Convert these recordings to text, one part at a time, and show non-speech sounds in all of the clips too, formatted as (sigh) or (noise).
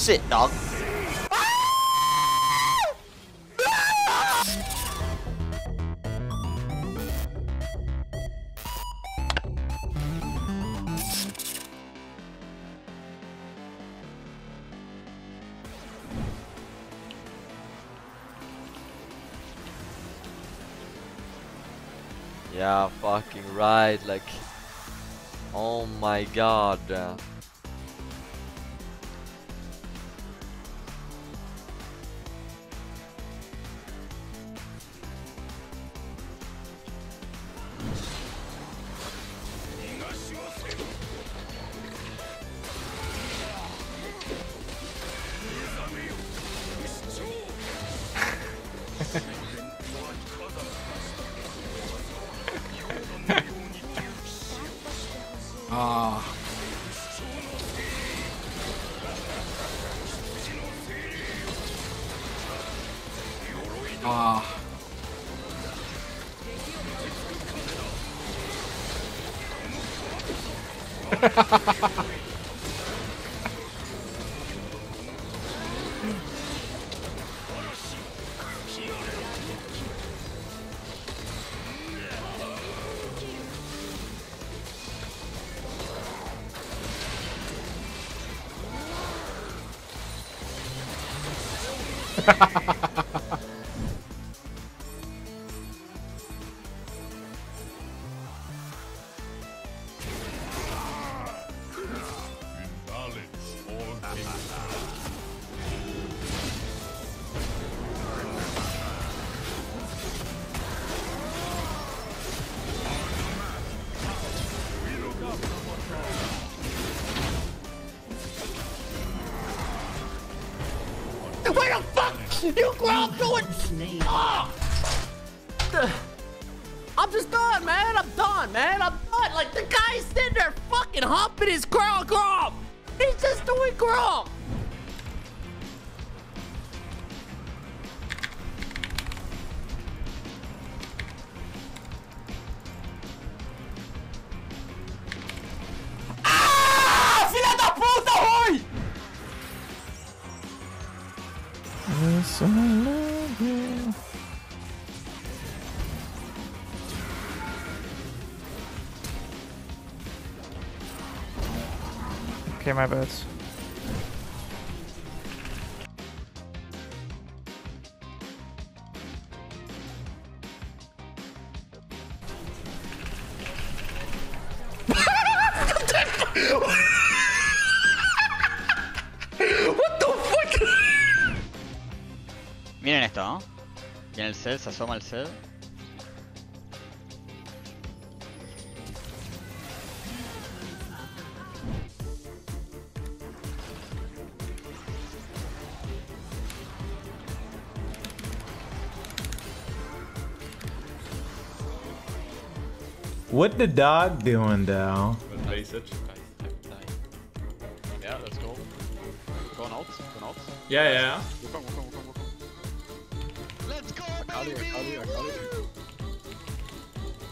shit, dog. Yeah, fucking right, like... Oh my god. あハハハハ you Gromp doing? Ah! I'm just done, man. I'm done, man. I'm done. Like the guy's sitting there fucking humping his Gromp. Gromp. He's just doing Gromp. Okay, my bad. Esto, ¿no? Viene el Zed, se asoma el Zed. What the dog doing, though? Yeah, let's go. Going out, going out. Yeah, yeah. Wukong, Wukong, Wukong, Wukong.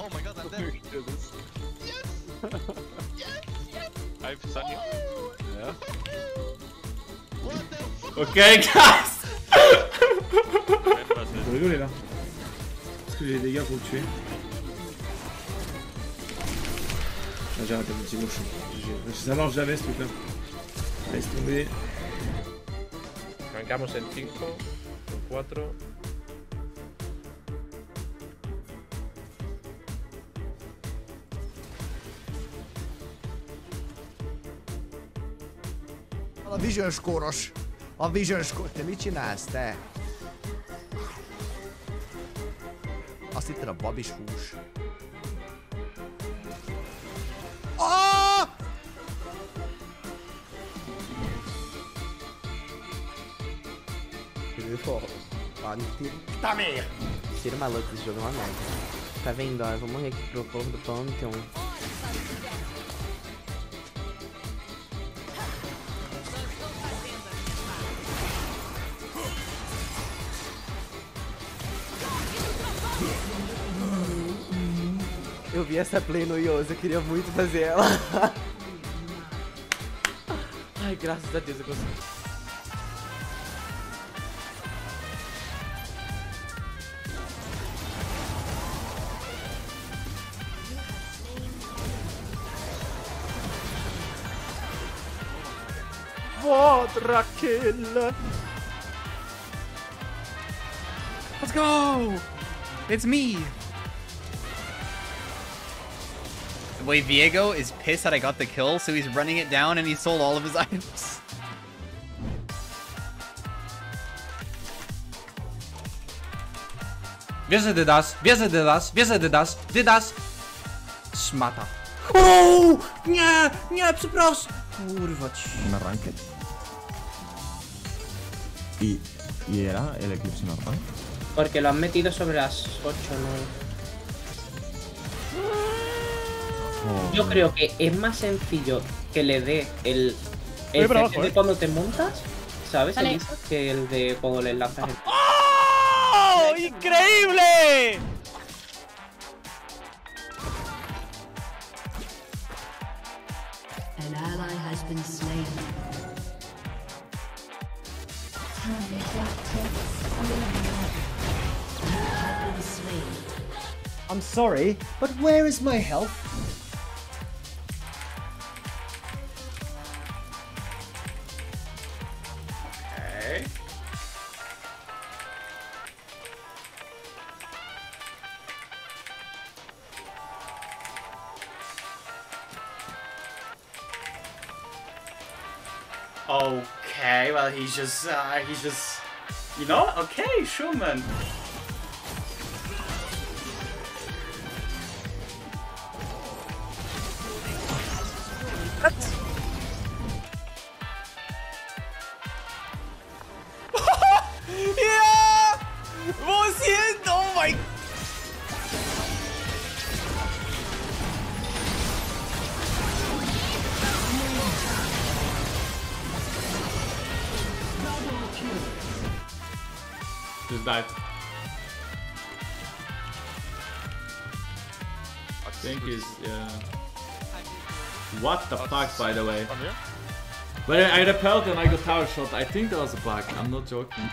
Oh my god, I'm dead. (laughs) Yes! Yes! Yes! I've you. Yeah. What the fuck? Ok, versus- Faut rigoler là. Parce que j'ai des dégâts pour le tuer? Ah, j'ai raté mon petit motion. Ça marche jamais ce truc là. Laisse tomber. Arrancamos en 5, en 4. A vision score-os. A vision score. Te mit csinálsz, te? Azt hitted a babis hús. Ah! Tira, Tá merda! tira maluco desse jogo é uma merda. Tá vendo, ó, eu vou morrer aqui pro povo do Pantheon. Eu vi essa play no Yoso, eu queria muito fazer ela. (laughs) Ai, graças a Deus eu consegui. Volta, kill. Let's go! It's me! Way Viego is pissed that I got the kill, so he's running it down and he sold all of his (laughs) items. Wiesz, że Dydas, wiesz, że Dydas, wiesz, że Dydas, Dydas! Szmata. Uuu, nie, nie, przepraszam. Kurwa ci. Na ranked. ¿Y, ¿Y era el Eclipse normal? Porque lo han metido sobre las 8 Oh. Yo creo que es más sencillo que le dé el, el CC abajo, de eh. cuando te montas, ¿sabes? Vale. Elisa? Que el de cuando le lanzas el... ¡Oh! ¡Increíble! An ally has been slain. You have been slain. I'm sorry, but where is my health? Just, uh, he's just, you know, okay, sure man. yeah! Died. I think he's, yeah. What the fuck, by the way? I'm. But I I repelled and I got tower shot. I think that was a bug. I'm not joking.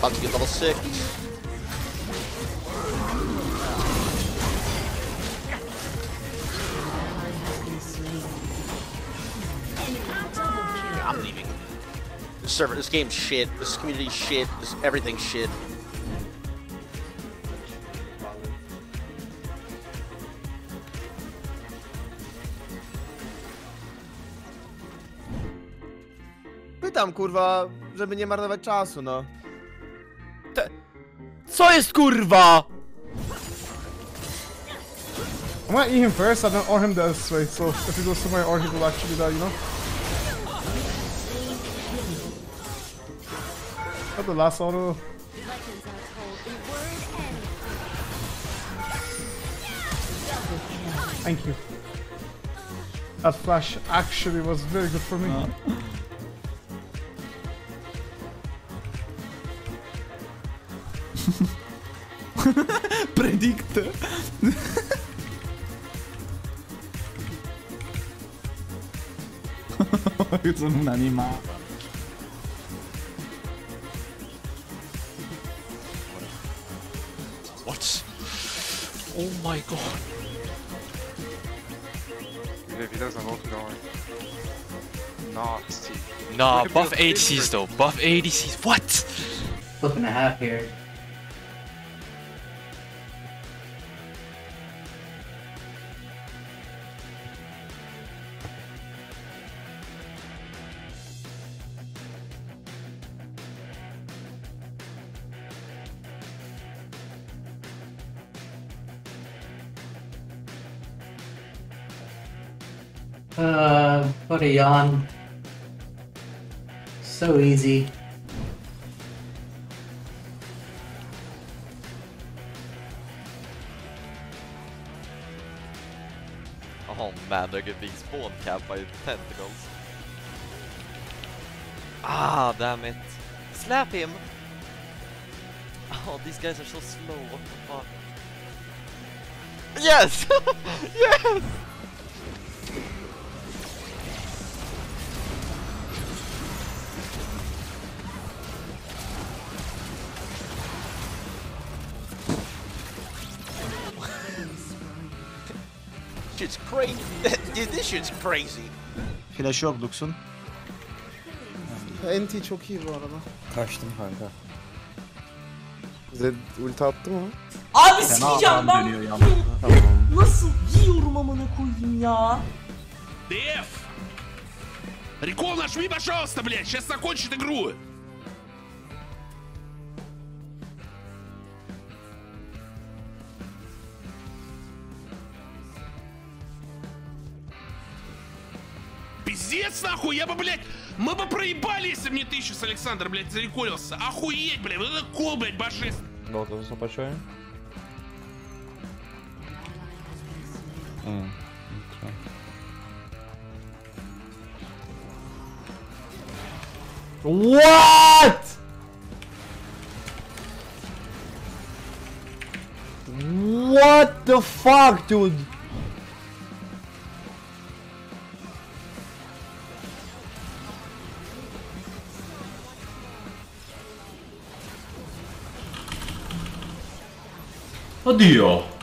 About to get level 6. I'm leaving. This server, this game's shit. This community's shit. This everything's shit. Pytam, kurwa, żeby nie marnować czasu, no. Co jest kurwa? I might eat him first and then or him this way, so if he goes to my or he will actually die, you know? Got the last auto. Thank you. That flash actually was very good for me. (laughs) Predicte. Sono (laughs) un animale. What? Oh my god. If he doesn't hold it going. Nasty. Nah, buff ADCs though. Buff ADCs. What? Flip and a half here. Uh, what a yawn. So easy. Oh man, they're getting spawn capped by tentacles. Ah, damn it. Slap him! Oh, these guys are so slow. What the fuck? Yes! (laughs) yes! shit's crazy. Flash yok Lux'un. NT çok iyi bu arada. Kaçtım kanka. Zed ulti attı mı? Abi sikeceğim ben. (laughs) Nasıl yiyorum amına koyayım ya? ДФ! Рекол нажми, пожалуйста, блядь, сейчас закончит игру. Пиздец, нахуй, я бы, блядь, мы бы проебали, если бы мне ты сейчас, Александр, блядь, зареколился. Охуеть, блядь, вот это кол, блядь, божественный. Добре, започуємо. What? What the fuck, dude? Oddio!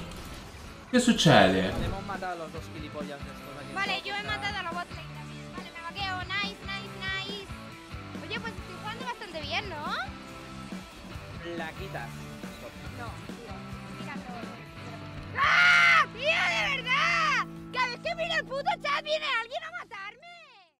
Che succede? Hemos matado a los dos gilipollas estos aquí. Vale, yo he matado a la bot lane también. Vale, me vaqueo. Nice, nice, nice. Oye, pues estoy jugando bastante bien, ¿no? La quitas. No, tío. Mira todo. ¡Ah! ¡Tío, de verdad! Cada vez que miro el puto chat viene alguien